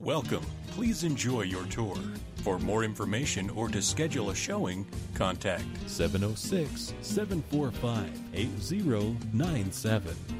Welcome. Please enjoy your tour. For more information or to schedule a showing, contact 706 745 8097.